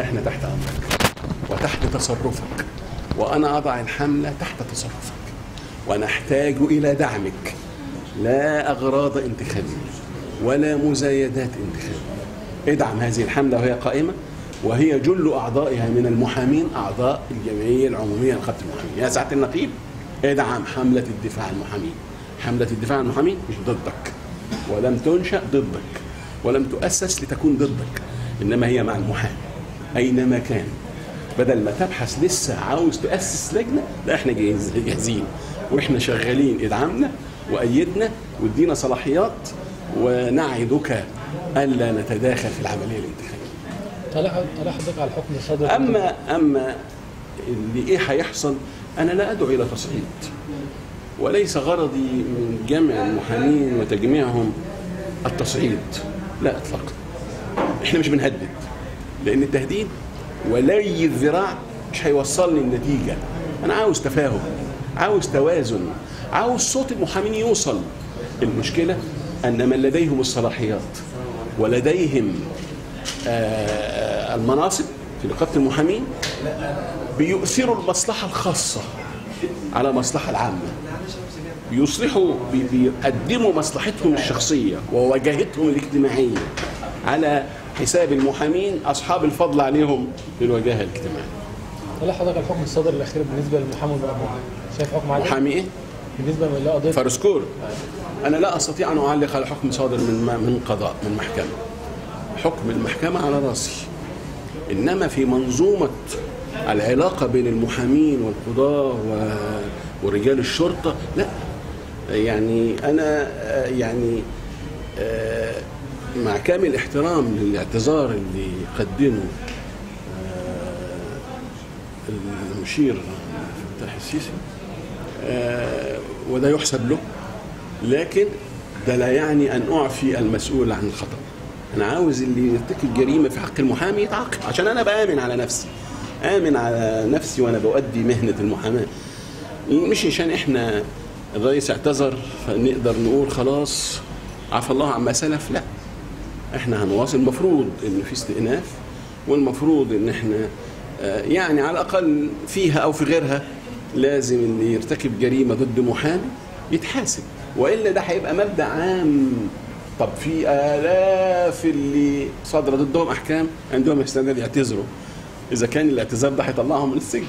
إحنا تحت امرك وتحت تصرفك وأنا اضع الحملة تحت تصرفك ونحتاج إلى دعمك. لا أغراض انتخابية ولا مزايدات انتخابية. ادعم هذه الحملة وهي قائمة وهي جل أعضائها من المحامين أعضاء الجمعية العمومية لنقابه المحامين يا سعادة النقيب ادعم حملة الدفاع عن المحامين. حملة الدفاع عن المحامين مش ضدك ولم تنشأ ضدك ولم تؤسس لتكون ضدك إنما هي مع المحامي. أينما كان. بدل ما تبحث لسه عاوز تاسس لجنة لا إحنا جاهز- جاهزين. وإحنا شغالين ادعمنا وأيدنا وادينا صلاحيات ونعدك ألا نتداخل في العملية الانتخابية. طلع طلع حضرتك على الحكم الصادر أما أما اللي إيه هيحصل أنا لا أدعو إلى تصعيد. وليس غرضي من جمع المحامين وتجميعهم التصعيد. لا اطلاقا. إحنا مش بنهدد. لأن التهديد ولي الذراع مش هيوصلني النتيجة. أنا عاوز تفاهم عاوز توازن عاوز صوت المحامين يوصل. المشكلة أن من لديهم الصلاحيات ولديهم آه، المناصب في نقابة المحامين بيؤثروا المصلحة الخاصة على المصلحة العامة. بيصلحوا بي- بيقدموا مصلحتهم الشخصية وواجهتهم الاجتماعية على حساب المحامين أصحاب الفضل عليهم في الوجاهه الاجتماعية. طلع حضرتك الحكم الصادر الأخير بالنسبة للمحامي شايف حكم عادل محامي إيه؟ بالنسبة لقضيه فارسكور. أنا لا أستطيع أن أعلق على حكم صادر من من قضاء من محكمة. حكم المحكمة على رأسي. إنما في منظومة العلاقة بين المحامين والقضاة و- ورجال الشرطة لا. يعني أنا آه، يعني آه، مع كامل احترام للاعتذار اللي قدمه آه، المشير فتح السيسي. آه، وده يحسب له لكن ده لا يعني أن أعفي المسؤول عن الخطأ. أنا عاوز اللي يرتكب جريمة في حق المحامي يتعاقب عشان أنا بآمن على نفسي. آمن على نفسي وأنا بؤدي مهنة المحاماة. مش عشان إحنا الرئيس اعتذر فنقدر نقول خلاص عفى الله عما سلف لا. إحنا هنواصل. المفروض إن في استئناف والمفروض إن إحنا آه، يعني على الأقل فيها أو في غيرها لازم اللي يرتكب جريمة ضد محامي يتحاسب. وإلا ده هيبقى مبدأ عام. طب في آلاف اللي صادرة ضدهم أحكام عندهم استعداد يعتذروا. إذا كان الاعتذار ده هيطلعهم من السجن.